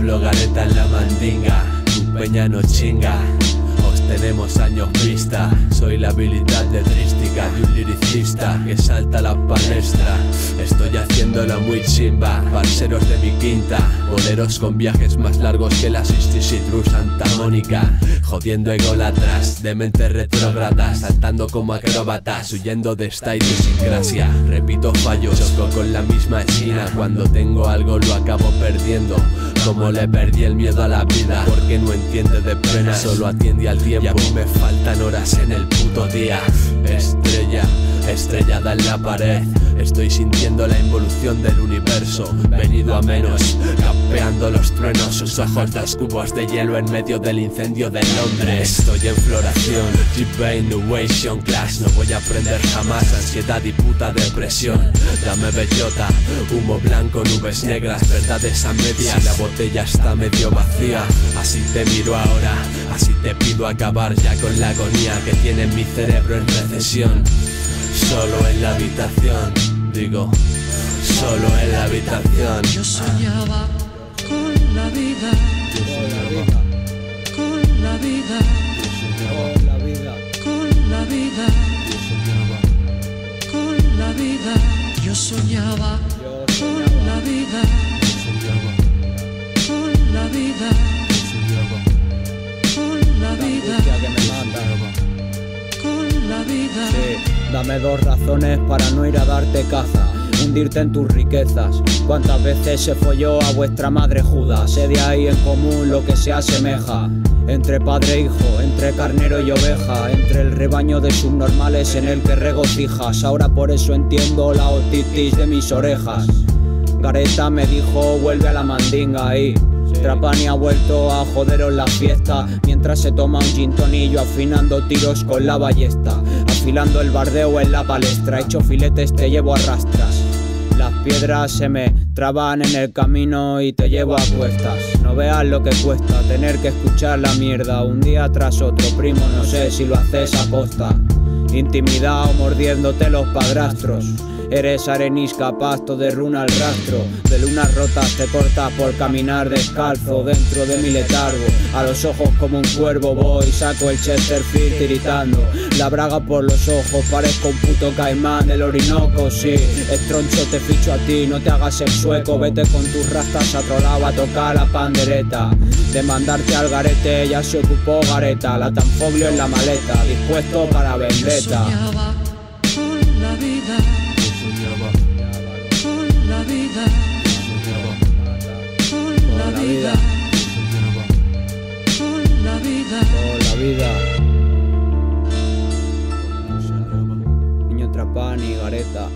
Pablo Gareta en la mandinga, tu peña no chinga. Os tenemos años vista, soy la habilidad de trística de un liricista que salta a la palestra. Haciéndola muy chimba, parceros de mi quinta, boleros con viajes más largos que la 66 True Santa Mónica, jodiendo egolatras, de mente retrógrada, saltando como acróbatas, huyendo de esta idiosincrasia. Repito fallos, choco con la misma esquina, cuando tengo algo lo acabo perdiendo. Como le perdí el miedo a la vida Porque no entiende de pena Solo atiende al tiempo Y me faltan horas en el puto día. Estrella, estrellada en la pared. Estoy sintiendo la involución del universo Venido a menos, campeando los truenos Sus ojos dos cubos de hielo en medio del incendio de Londres. Estoy en floración, G-Pain, Innovation Class No voy a aprender jamás ansiedad y puta depresión. Dame bellota, humo blanco, nubes negras Verdades a medias, la botella está medio vacía Así te miro ahora, así te pido acabar ya con la agonía Que tiene mi cerebro en recesión Solo en la habitación, digo, solo en la habitación. Yo soñaba con la vida, con la vida, Con la vida. con la vida, con la vida. Yo soñaba Yo con la vida, dame dos razones para no ir a darte caza. Hundirte en tus riquezas. ¿Cuántas veces se folló a vuestra madre Judas? Sé de ahí en común lo que se asemeja. Entre padre e hijo, entre carnero y oveja, entre el rebaño de subnormales en el que regocijas. Ahora por eso entiendo la otitis de mis orejas. Gareta me dijo, vuelve a la mandinga ahí. Trapani ha vuelto a joderos la fiesta Mientras se toma un gin tonillo afinando tiros con la ballesta Afilando el bardeo en la palestra. Hecho filetes te llevo a rastras. Las piedras se me traban en el camino y te llevo a cuestas No veas lo que cuesta tener que escuchar la mierda. Un día tras otro primo no sé si lo haces a posta. Intimidado mordiéndote los padrastros Eres arenisca, pasto de runa al rastro. De lunas rotas te cortas por caminar descalzo. Dentro de mi letargo A los ojos como un cuervo voy. Saco el Chesterfield tiritando. La braga por los ojos Parezco un puto caimán del Orinoco. Sí, estroncho te ficho a ti No te hagas el sueco. Vete con tus rastas a otro lado a tocar la pandereta. De mandarte al garete Ya se ocupó Gareta. La tanfoglio en la maleta Dispuesto para vendetta vida. Con la vida Niño Trapani, Gareta